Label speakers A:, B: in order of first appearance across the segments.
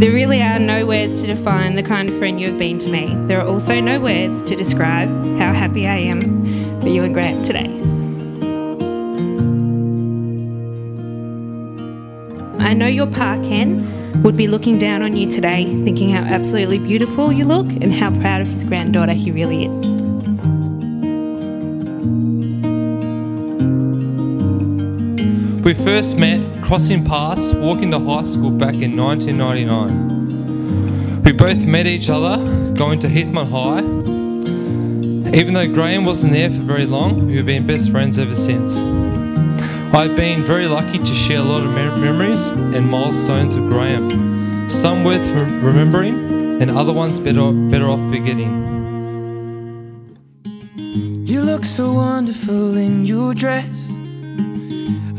A: There really are no words to define the kind of friend you have been to me. There are also no words to describe how happy I am for you and Graham today. I know your pa, Ken, would be looking down on you today, thinking how absolutely beautiful you look and how proud of his granddaughter he really is.
B: We first met crossing paths walking to high school back in 1999. We both met each other going to Heathmont High. Even though Graham wasn't there for very long, we've been best friends ever since. I've been very lucky to share a lot of memories and milestones with Graham. Some worth re- remembering, and other ones better better off forgetting.
C: You look so wonderful in your dress.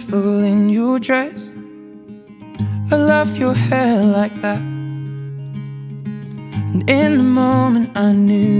C: Wonderful in your dress. I love your hair like that. And in the moment I knew